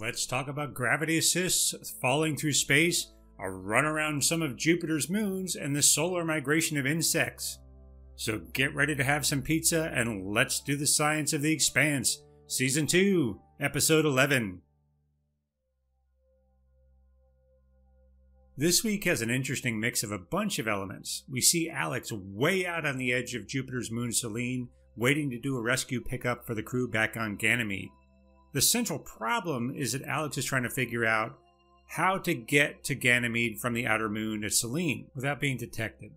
Let's talk about gravity assists, falling through space, a run around some of Jupiter's moons, and the solar migration of insects. So get ready to have some pizza and let's do the science of the expanse. Season 2, Episode 11. This week has an interesting mix of a bunch of elements. We see Alex way out on the edge of Jupiter's moon Selene, waiting to do a rescue pickup for the crew back on Ganymede. The central problem is that Alex is trying to figure out how to get to Ganymede from the outer moon to Selene without being detected.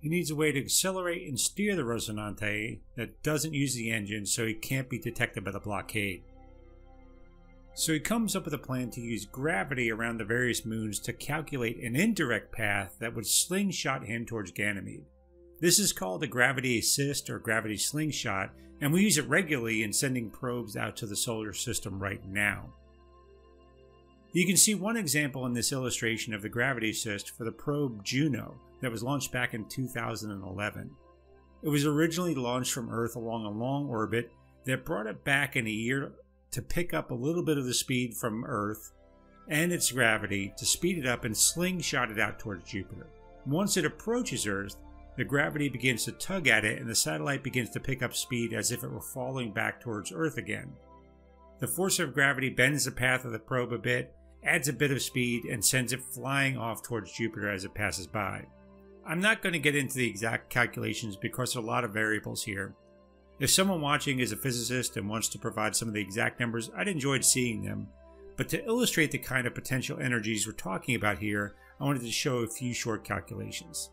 He needs a way to accelerate and steer the Rocinante that doesn't use the engine so he can't be detected by the blockade. So he comes up with a plan to use gravity around the various moons to calculate an indirect path that would slingshot him towards Ganymede. This is called a gravity assist or gravity slingshot, and we use it regularly in sending probes out to the solar system right now. You can see one example in this illustration of the gravity assist for the probe Juno that was launched back in 2011. It was originally launched from Earth along a long orbit that brought it back in a year to pick up a little bit of the speed from Earth and its gravity to speed it up and slingshot it out towards Jupiter. Once it approaches Earth, the gravity begins to tug at it, and the satellite begins to pick up speed as if it were falling back towards Earth again. The force of gravity bends the path of the probe a bit, adds a bit of speed, and sends it flying off towards Jupiter as it passes by. I'm not going to get into the exact calculations because there are a lot of variables here. If someone watching is a physicist and wants to provide some of the exact numbers, I'd enjoy seeing them. But to illustrate the kind of potential energies we're talking about here, I wanted to show a few short calculations.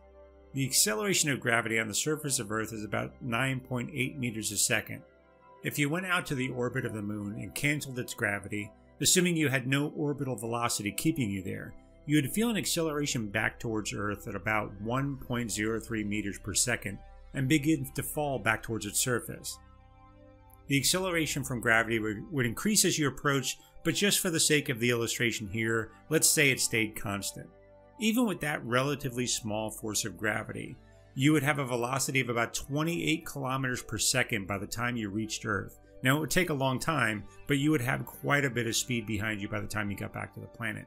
The acceleration of gravity on the surface of Earth is about 9.8 meters a second. If you went out to the orbit of the moon and canceled its gravity, assuming you had no orbital velocity keeping you there, you would feel an acceleration back towards Earth at about 1.03 meters per second and begin to fall back towards its surface. The acceleration from gravity would, would increase as you approach, but just for the sake of the illustration here, let's say it stayed constant. Even with that relatively small force of gravity, you would have a velocity of about 28 kilometers per second by the time you reached Earth. Now, it would take a long time, but you would have quite a bit of speed behind you by the time you got back to the planet.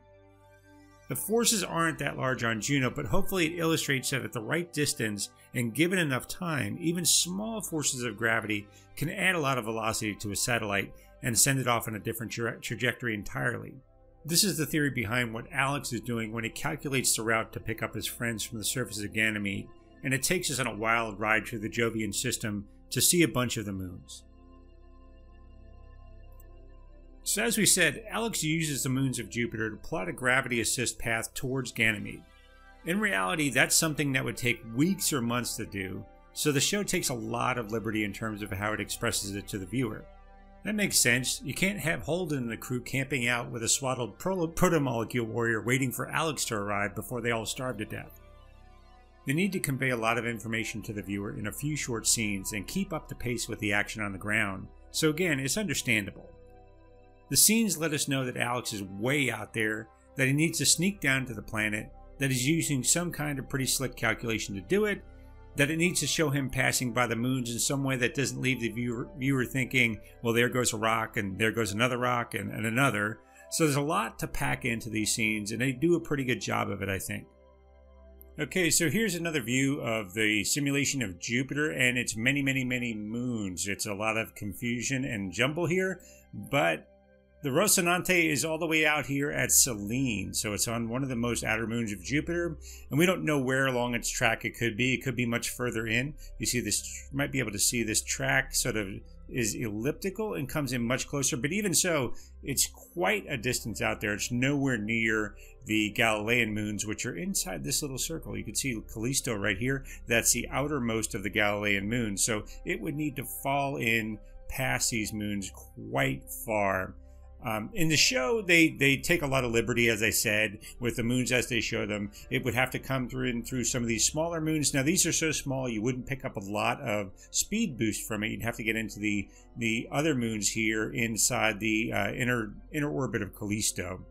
The forces aren't that large on Juno, but hopefully it illustrates that at the right distance and given enough time, even small forces of gravity can add a lot of velocity to a satellite and send it off in a different tra trajectory entirely. This is the theory behind what Alex is doing when he calculates the route to pick up his friends from the surface of Ganymede, and it takes us on a wild ride through the Jovian system to see a bunch of the moons. So, as we said, Alex uses the moons of Jupiter to plot a gravity assist path towards Ganymede. In reality, that's something that would take weeks or months to do, so the show takes a lot of liberty in terms of how it expresses it to the viewer. That makes sense. You can't have Holden and the crew camping out with a swaddled protomolecule warrior waiting for Alex to arrive before they all starve to death. They need to convey a lot of information to the viewer in a few short scenes and keep up the pace with the action on the ground, so again, it's understandable. The scenes let us know that Alex is way out there, that he needs to sneak down to the planet, that he's using some kind of pretty slick calculation to do it, that it needs to show him passing by the moons in some way that doesn't leave the viewer, viewer thinking, well, there goes a rock, and there goes another rock, and, and another. So there's a lot to pack into these scenes, and they do a pretty good job of it, I think. Okay, so here's another view of the simulation of Jupiter and its many, many, many moons. It's a lot of confusion and jumble here, but the Rocinante is all the way out here at Selene, so it's on one of the most outer moons of Jupiter, and we don't know where along its track it could be. It could be much further in. You see this, you might be able to see this track sort of is elliptical and comes in much closer, but even so, it's quite a distance out there. It's nowhere near the Galilean moons, which are inside this little circle. You can see Callisto right here. That's the outermost of the Galilean moons, so it would need to fall in past these moons quite far um, in the show, they they take a lot of liberty, as I said, with the moons as they show them. It would have to come through and through some of these smaller moons. Now these are so small you wouldn't pick up a lot of speed boost from it. You'd have to get into the the other moons here inside the uh, inner inner orbit of Callisto.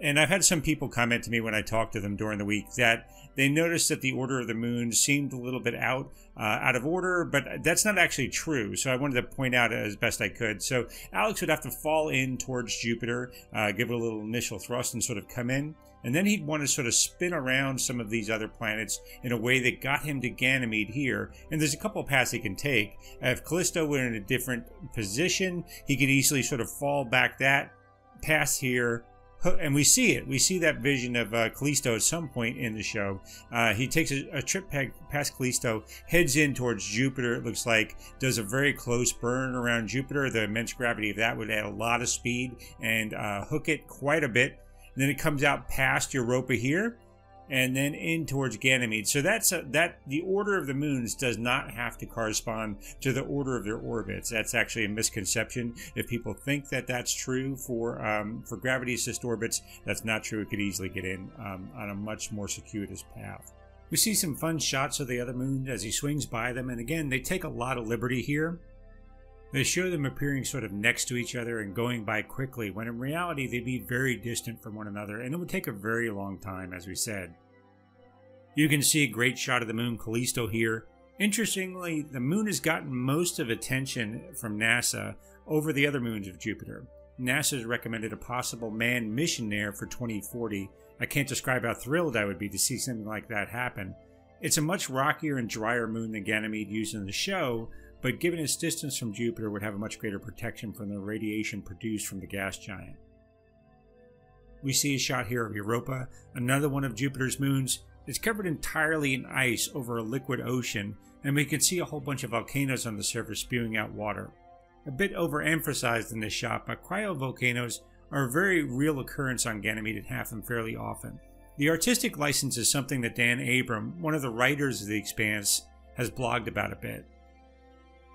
And I've had some people comment to me when I talked to them during the week that they noticed that the order of the moon seemed a little bit out uh, out of order, but that's not actually true. So I wanted to point out as best I could. So Alex would have to fall in towards Jupiter, uh, give it a little initial thrust, and sort of come in. And then he'd want to sort of spin around some of these other planets in a way that got him to Ganymede here. And there's a couple paths he can take. If Callisto were in a different position, he could easily sort of fall back that pass here and we see it. We see that vision of uh, Callisto at some point in the show. Uh, he takes a, a, trip past Callisto, heads in towards Jupiter. It looks like does a very close burn around Jupiter. The immense gravity of that would add a lot of speed and uh, hook it quite a bit. And then it comes out past Europa here, and then in towards Ganymede. So that's a, that the order of the moons does not have to correspond to the order of their orbits. That's actually a misconception. If people think that that's true for um, for gravity assist orbits, that's not true. It could easily get in um, on a much more circuitous path. We see some fun shots of the other moon as he swings by them, and again, they take a lot of liberty here. They show them appearing sort of next to each other and going by quickly, when in reality they'd be very distant from one another, and it would take a very long time, as we said. You can see a great shot of the moon Callisto here. Interestingly, the moon has gotten most of attention from NASA over the other moons of Jupiter. NASA has recommended a possible manned mission there for 2040. I can't describe how thrilled I would be to see something like that happen. It's a much rockier and drier moon than Ganymede used in the show, but given its distance from Jupiter, would have a much greater protection from the radiation produced from the gas giant. We see a shot here of Europa, another one of Jupiter's moons. It's covered entirely in ice over a liquid ocean, and we can see a whole bunch of volcanoes on the surface spewing out water. A bit overemphasized in this shot, but cryovolcanoes are a very real occurrence on Ganymede and happen fairly often. The artistic license is something that Dan Abraham, one of the writers of The Expanse, has blogged about a bit.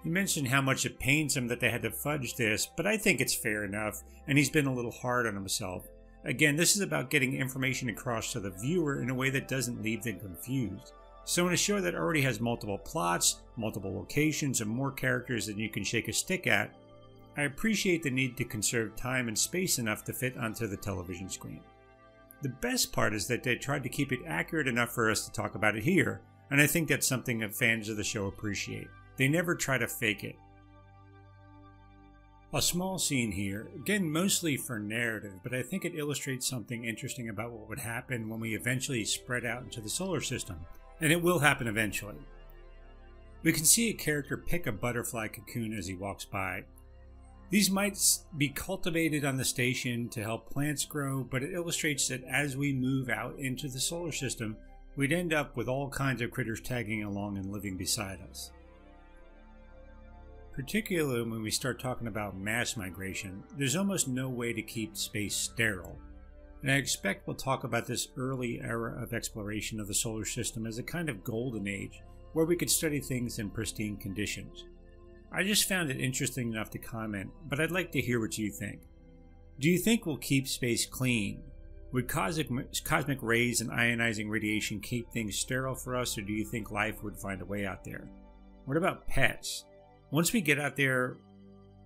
He mentioned how much it pains him that they had to fudge this, but I think it's fair enough, and he's been a little hard on himself. Again, this is about getting information across to the viewer in a way that doesn't leave them confused. So in a show that already has multiple plots, multiple locations, and more characters than you can shake a stick at, I appreciate the need to conserve time and space enough to fit onto the television screen. The best part is that they tried to keep it accurate enough for us to talk about it here, and I think that's something that fans of the show appreciate. They never try to fake it. A small scene here, again mostly for narrative, but I think it illustrates something interesting about what would happen when we eventually spread out into the solar system, and it will happen eventually. We can see a character pick a butterfly cocoon as he walks by. These might be cultivated on the station to help plants grow, but it illustrates that as we move out into the solar system, we'd end up with all kinds of critters tagging along and living beside us particularly when we start talking about mass migration, there's almost no way to keep space sterile. And I expect we'll talk about this early era of exploration of the solar system as a kind of golden age where we could study things in pristine conditions. I just found it interesting enough to comment, but I'd like to hear what you think. Do you think we'll keep space clean? Would cosmic, cosmic rays and ionizing radiation keep things sterile for us, or do you think life would find a way out there? What about pets? Once we get out there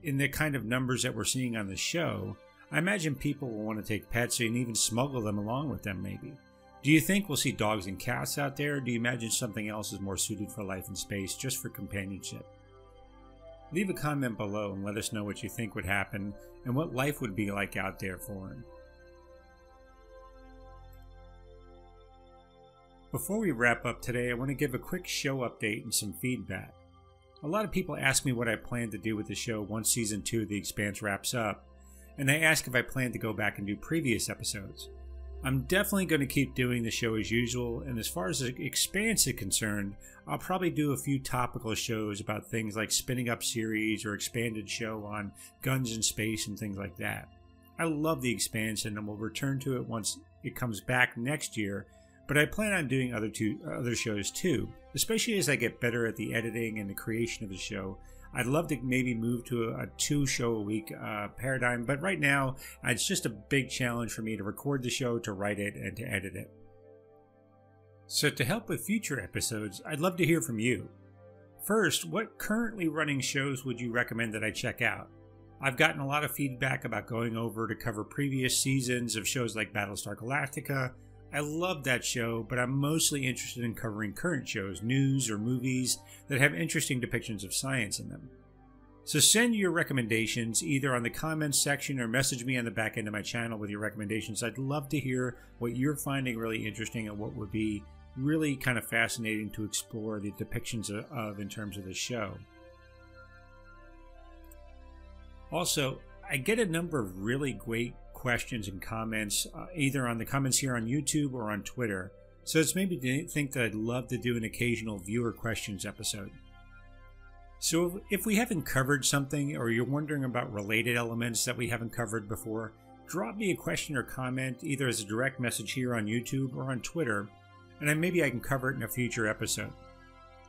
in the kind of numbers that we're seeing on the show, I imagine people will want to take pets and even smuggle them along with them, maybe. Do you think we'll see dogs and cats out there, do you imagine something else is more suited for life in space, just for companionship? Leave a comment below and let us know what you think would happen and what life would be like out there for him. Before we wrap up today, I want to give a quick show update and some feedback. A lot of people ask me what I plan to do with the show once season 2 of The Expanse wraps up, and they ask if I plan to go back and do previous episodes. I'm definitely going to keep doing the show as usual, and as far as the Expanse is concerned, I'll probably do a few topical shows about things like spinning up series or expanded show on guns in space and things like that. I love the Expanse, and we'll return to it once it comes back next year but I plan on doing other two other shows too, especially as I get better at the editing and the creation of the show. I'd love to maybe move to a, a two show a week uh, paradigm, but right now it's just a big challenge for me to record the show, to write it, and to edit it. So, to help with future episodes, I'd love to hear from you. First, what currently running shows would you recommend that I check out? I've gotten a lot of feedback about going over to cover previous seasons of shows like Battlestar Galactica. I love that show, but I'm mostly interested in covering current shows, news, or movies that have interesting depictions of science in them. So send your recommendations either on the comments section or message me on the back end of my channel with your recommendations. I'd love to hear what you're finding really interesting and what would be really kind of fascinating to explore the depictions of, in terms of the show. Also, I get a number of really great questions and comments, uh, either on the comments here on YouTube or on Twitter. So it's made me think that I'd love to do an occasional viewer questions episode. So if we haven't covered something or you're wondering about related elements that we haven't covered before, drop me a question or comment either as a direct message here on YouTube or on Twitter, and then maybe I can cover it in a future episode.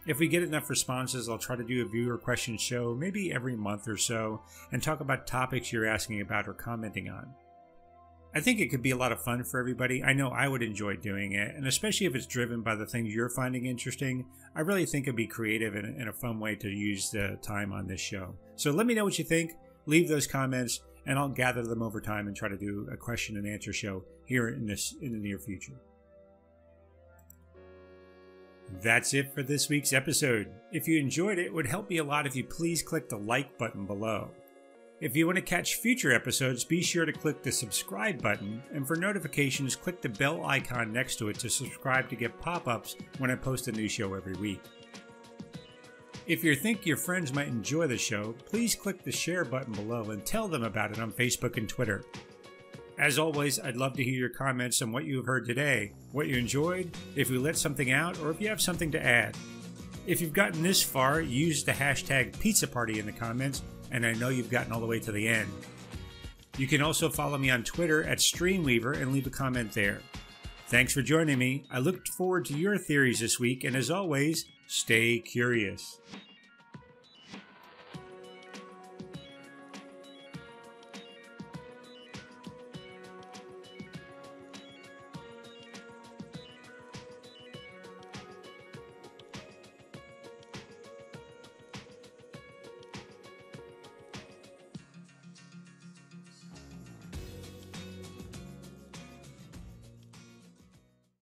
If we get enough responses, I'll try to do a viewer question show maybe every month or so and talk about topics you're asking about or commenting on. I think it could be a lot of fun for everybody. I know I would enjoy doing it, and especially if it's driven by the things you're finding interesting, I really think it'd be creative and, and a fun way to use the time on this show. So let me know what you think. Leave those comments, and I'll gather them over time and try to do a question and answer show here in this in the near future. That's it for this week's episode. If you enjoyed it, it would help me a lot if you please click the like button below. If you want to catch future episodes, be sure to click the subscribe button, and for notifications, click the bell icon next to it to subscribe to get pop ups when I post a new show every week. If you think your friends might enjoy the show, please click the share button below and tell them about it on Facebook and Twitter. As always, I'd love to hear your comments on what you have heard today, what you enjoyed, if we let something out, or if you have something to add. If you've gotten this far, use the hashtag pizza party in the comments and I know you've gotten all the way to the end. You can also follow me on Twitter at Streamweaver and leave a comment there. Thanks for joining me. I look forward to your theories this week, and as always, stay curious.